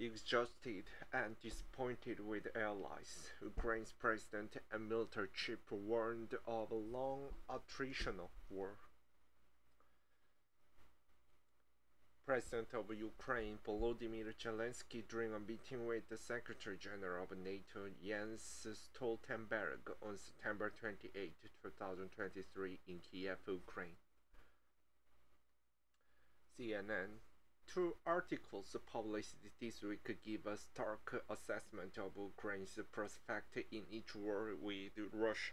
Exhausted and disappointed with allies, Ukraine's president and military chief warned of a long attritional war. President of Ukraine Volodymyr Zelensky during a meeting with the Secretary General of NATO Jens Stoltenberg on September 28, 2023 in Kiev, Ukraine. CNN Two articles published this week give a stark assessment of Ukraine's prospect in each war with Russia.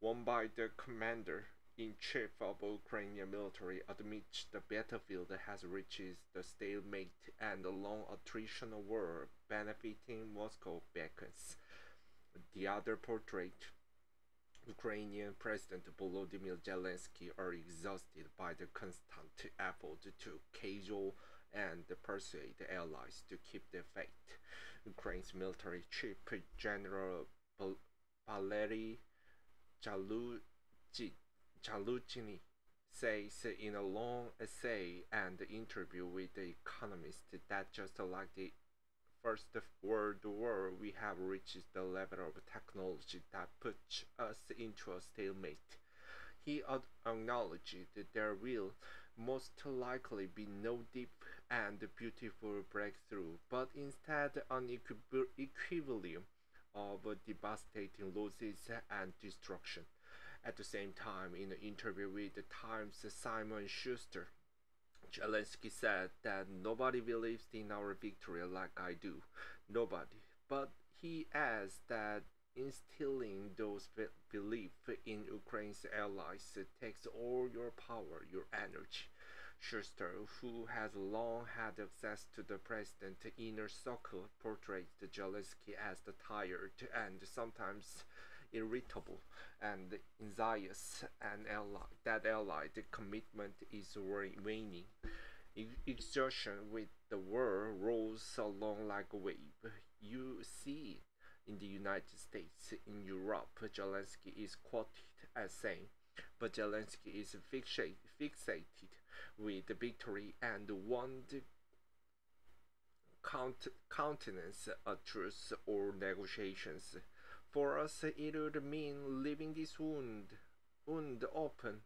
One by the commander in chief of Ukrainian military admits the battlefield has reached the stalemate and a long attritional war benefiting Moscow beckons. The other portrait Ukrainian President Volodymyr Zelensky are exhausted by the constant effort to cajole and persuade allies to keep the faith. Ukraine's military chief General Valery Zaluzhny says in a long essay and interview with The Economist that just like the First World War, we have reached the level of technology that puts us into a stalemate. He acknowledged that there will most likely be no deep and beautiful breakthrough, but instead an equilibrium of devastating losses and destruction. At the same time, in an interview with the Times, Simon Shuster Zelensky said that nobody believes in our victory like I do. Nobody. But he adds that instilling those be beliefs in Ukraine's allies takes all your power, your energy. Shuster, who has long had access to the president's inner circle, portrays Zelensky as the tired and sometimes irritable and anxious and ally, that allied commitment is waning. Exertion with the world rolls along like a wave. You see in the United States, in Europe, Zelensky is quoted as saying, but Zelensky is fixated, with victory and want count, countenance a truce or negotiations. For us, it would mean leaving this wound, wound open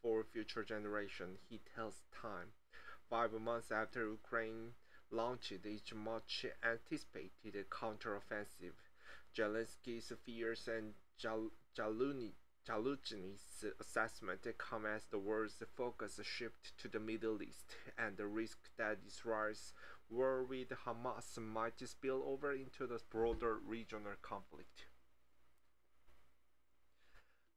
for future generation, he tells Time. Five months after Ukraine launched its much anticipated counteroffensive, Zelensky's fears and Jal Zaluzhny's assessment come as the world's focus shift to the Middle East and the risk that Israel's war with Hamas might spill over into the broader regional conflict.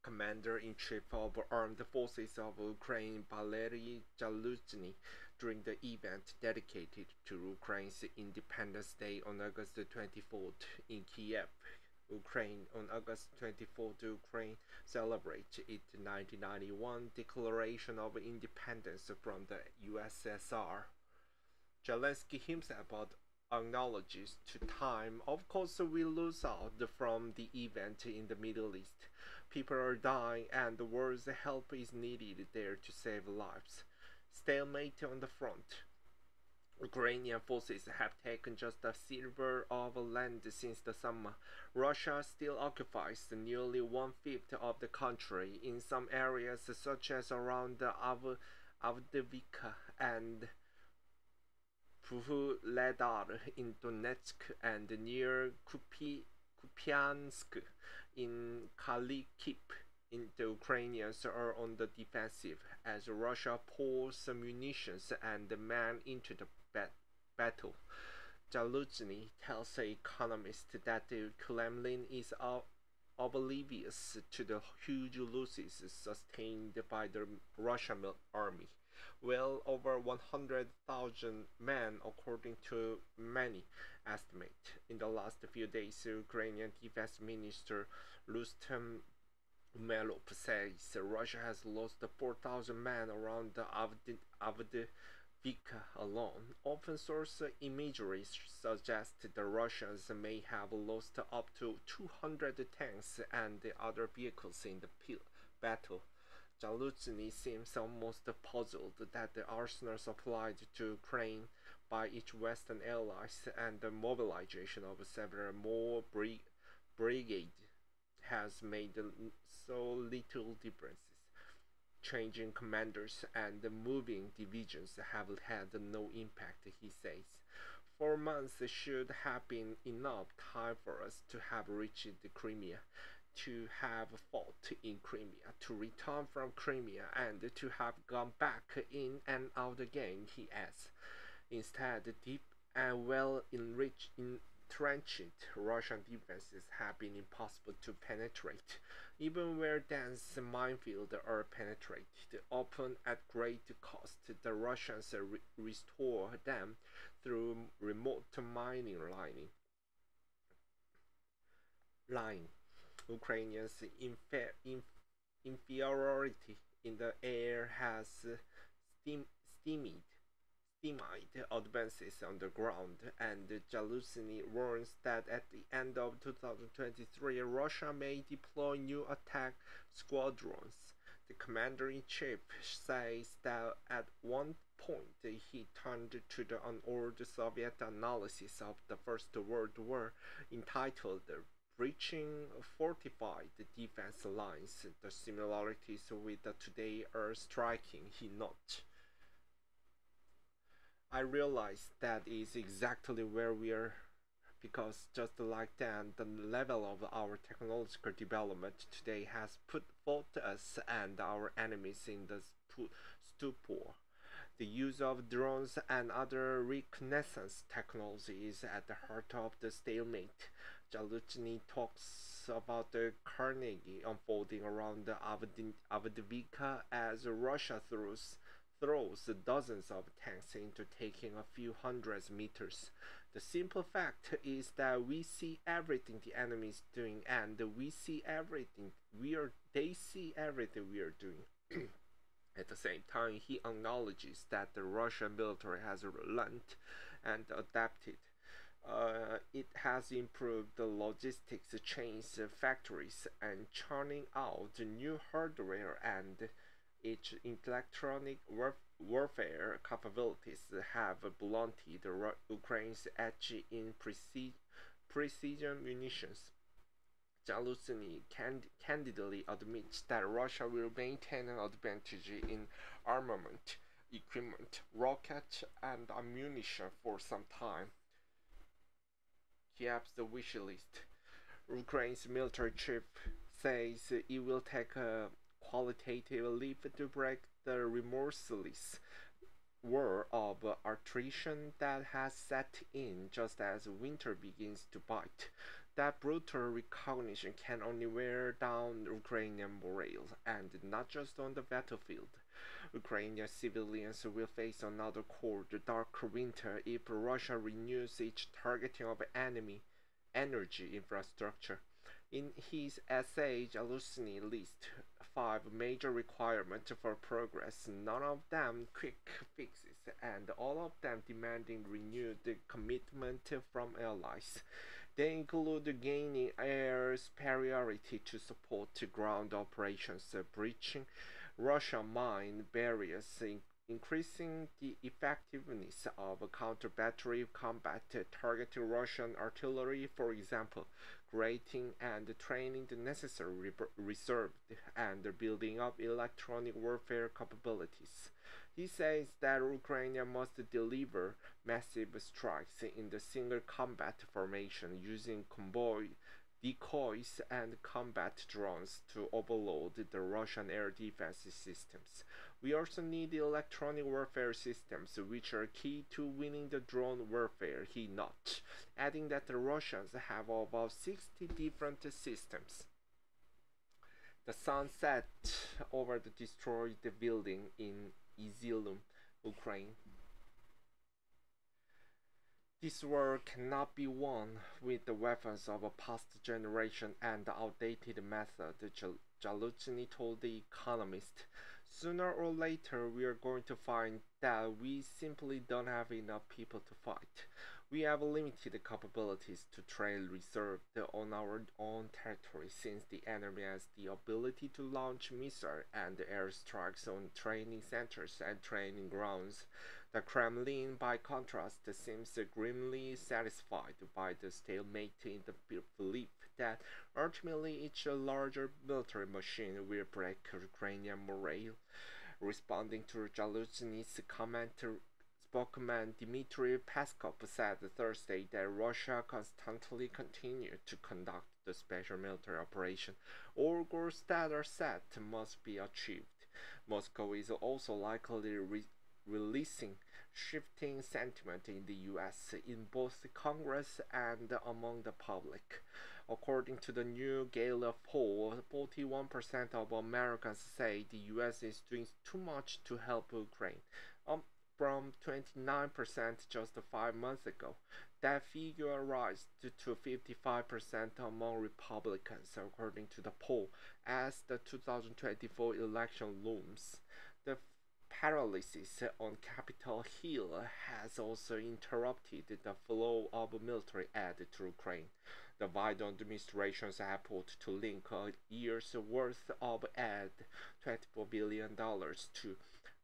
Commander-in-Chief of Armed Forces of Ukraine Valery Zaluzhny during the event dedicated to Ukraine's Independence Day on August 24th in Kiev, Ukraine. On August 24th, Ukraine celebrates its 1991 Declaration of Independence from the USSR. Zelensky himself acknowledges to time, of course we lose out from the event in the Middle East. People are dying and the world's help is needed there to save lives. Stalemate on the front. Ukrainian forces have taken just a silver of land since the summer. Russia still occupies nearly one-fifth of the country in some areas such as around Av Avdiivka and Vuhledar in Donetsk and near Kupi Kupiansk in Kharkiv. In the Ukrainians are on the defensive as Russia pours munitions and men into the bat battle. Zaluzhny tells the Economist that the Kremlin is oblivious to the huge losses sustained by the Russian army well over 100,000 men according to many estimates. In the last few days, Ukrainian Defense Minister Rustem Umerov says Russia has lost 4,000 men around Avdiivka alone. Open source imagery suggests the Russians may have lost up to 200 tanks and other vehicles in the battle. Zaluzhny seems almost puzzled that the arsenal supplied to Ukraine by each Western allies and the mobilization of several more brig brigades has made so little differences. Changing commanders and moving divisions have had no impact, he says. Four months should have been enough time for us to have reached the Crimea, to have fought in Crimea, to return from Crimea, and to have gone back in and out again, he adds. Instead, the deep and well enriched, entrenched Russian defenses have been impossible to penetrate. Even where dense minefields are penetrated, often at great cost, the Russians re restore them through remote mining lining. line. Ukrainians' infer inf inferiority in the air has stem stymied, stymied advances on the ground, and Zaluzhnyi warns that at the end of 2023, Russia may deploy new attack squadrons. The commander-in-chief says that at one point he turned to the unold Soviet analysis of the First World War entitled Breaching Fortified Defense Lines. The similarities with today are striking, he notes. I realize that is exactly where we are because just like then, the level of our technological development today has put both us and our enemies in the stupor. The use of drones and other reconnaissance technology is at the heart of the stalemate. Zaluzhnyi talks about the carnage unfolding around Avdiivka as Russia throws throws dozens of tanks into taking a few hundred meters. The simple fact is that we see everything the enemy is doing and we see everything we are they see everything we are doing. At the same time, he acknowledges that the Russian military has learned and adapted. Uh, it has improved the logistics chains, factories, and churning out new hardware and its electronic war warfare capabilities have blunted Ukraine's edge in preci precision munitions. Zaluzhnyi cand candidly admits that Russia will maintain an advantage in armament, equipment, rockets, and ammunition for some time. The wish list. Ukraine's military chief says it will take a qualitative leap to break the remorseless war of attrition that has set in just as winter begins to bite. That brutal recognition can only wear down Ukrainian morale, and not just on the battlefield. Ukrainian civilians will face another cold, dark winter if Russia renews its targeting of enemy energy infrastructure. In his essay, Zaluzhnyi lists five major requirements for progress, none of them quick fixes, and all of them demanding renewed commitment from allies. They include gaining air superiority to support ground operations, breaching Russian mine barriers, increasing the effectiveness of counter-battery combat, targeting Russian artillery, for example, creating and training the necessary reserve and building up electronic warfare capabilities. He says that Ukraine must deliver massive strikes in the single combat formation using convoy decoys and combat drones to overload the Russian air defense systems. We also need electronic warfare systems, which are key to winning the drone warfare, he notes, adding that the Russians have about 60 different systems. The sun set over the destroyed building in Izium, Ukraine. This war cannot be won with the weapons of a past generation and outdated method, Zaluzhnyi told The Economist. Sooner or later, we are going to find that we simply don't have enough people to fight. We have limited capabilities to train reserved on our own territory since the enemy has the ability to launch missiles and airstrikes on training centers and training grounds. The Kremlin, by contrast, seems grimly satisfied by the stalemate in the belief that ultimately each larger military machine will break Ukrainian morale. Responding to Zaluzhny's comment, spokesman Dmitry Peskov said Thursday that Russia constantly continued to conduct the special military operation. All goals that are set must be achieved. Moscow is also likely re releasing shifting sentiment in the US in both Congress and among the public. According to the new Gallup poll, 41% of Americans say the US is doing too much to help Ukraine, um, from 29% just five months ago. That figure rises to 55% among Republicans, according to the poll, as the 2024 election looms. The paralysis on Capitol Hill has also interrupted the flow of military aid to Ukraine. The Biden administration's effort to link a year's worth of aid, $24 billion, to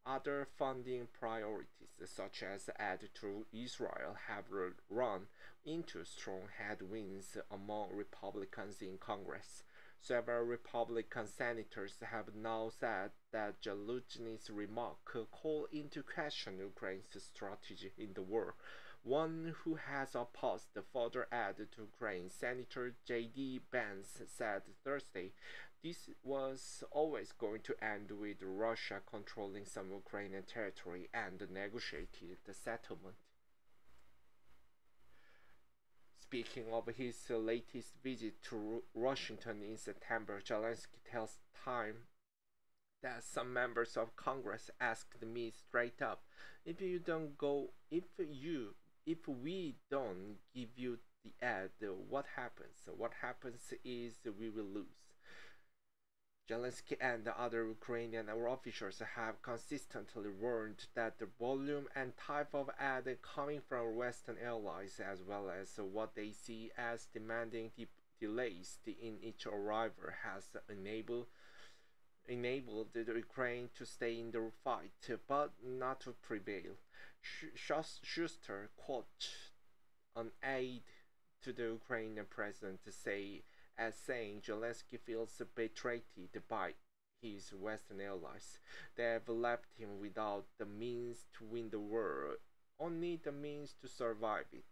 other funding priorities, such as aid to Israel, have run into strong headwinds among Republicans in Congress. Several Republican senators have now said that Zaluzhny's remark call into question Ukraine's strategy in the war. One who has opposed the further aid to Ukraine, Senator J.D. Vance, said Thursday this was always going to end with Russia controlling some Ukrainian territory and negotiated the settlement. Speaking of his latest visit to Washington in September, Zelensky tells Time that some members of Congress asked me straight up, if you don't go, if you, if we don't give you the ad, what happens? What happens is we will lose. Zelensky and other Ukrainian officials have consistently warned that the volume and type of ad coming from Western allies, as well as what they see as demanding de delays in each arrival, has enabled enabled the Ukraine to stay in the fight, but not to prevail. Shuster quote an aide to the Ukrainian president to say as saying Zelensky feels betrayed by his Western allies. They have left him without the means to win the war, only the means to survive it.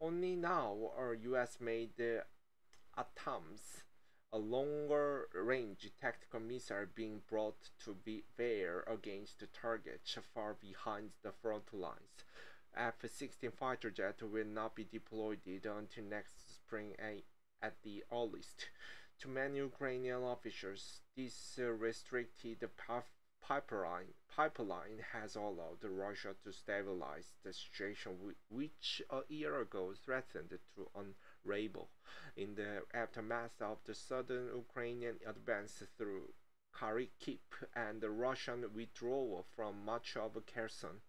Only now are US made the attempts a longer range tactical missile being brought to bear against targets far behind the front lines. F-16 fighter jet will not be deployed until next spring at the earliest. To many Ukrainian officials, this restricted pipeline, pipeline has allowed Russia to stabilize the situation which a year ago threatened to unravel. In the aftermath of the southern Ukrainian advance through Kharkiv and the Russian withdrawal from much of Kherson,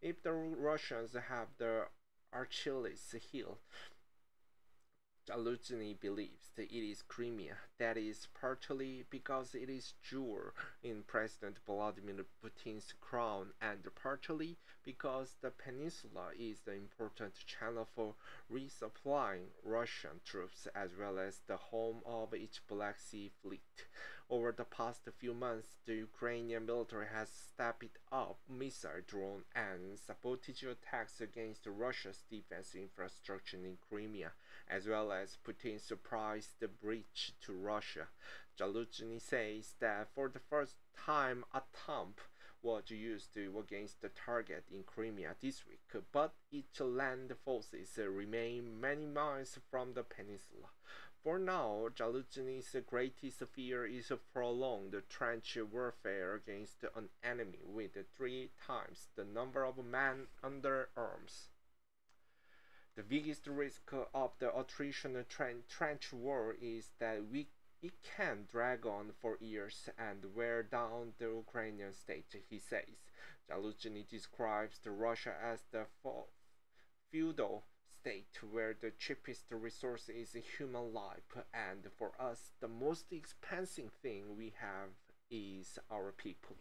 if the Russians have the Achilles heel, Zaluzhny believes that it is Crimea. That is partly because it is jewel in President Vladimir Putin's crown and partly because the peninsula is the important channel for resupplying Russian troops as well as the home of its Black Sea fleet. Over the past few months, the Ukrainian military has stepped up missile, drone, and sabotage attacks against Russia's defense infrastructure in Crimea, as well as Putin's surprise breach to Russia. Zaluzhny says that for the first time, a tank was used against the target in Crimea this week, but its land forces remain many miles from the peninsula. For now, Zaluzhny's greatest fear is prolonged trench warfare against an enemy with three times the number of men under arms. The biggest risk of the attrition trench war is that we, it can drag on for years and wear down the Ukrainian state, he says. Zaluzhny describes Russia as the feudal state where the cheapest resource is human life. And for us the most expensive thing we have is our people